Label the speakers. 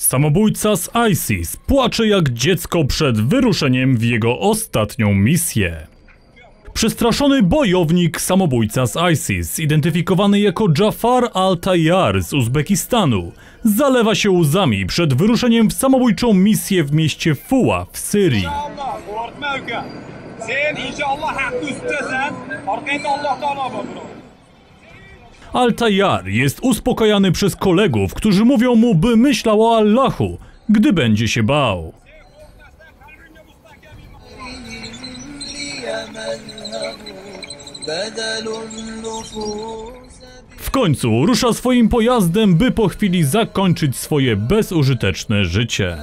Speaker 1: Samobójca z ISIS płacze jak dziecko przed wyruszeniem w jego ostatnią misję. Przestraszony bojownik samobójca z ISIS, identyfikowany jako Jafar al-Tayyar z Uzbekistanu, zalewa się łzami przed wyruszeniem w samobójczą misję w mieście Fuła w Syrii. Al-Tayyar jest uspokajany przez kolegów, którzy mówią mu, by myślał o Allahu, gdy będzie się bał. W końcu rusza swoim pojazdem, by po chwili zakończyć swoje bezużyteczne życie.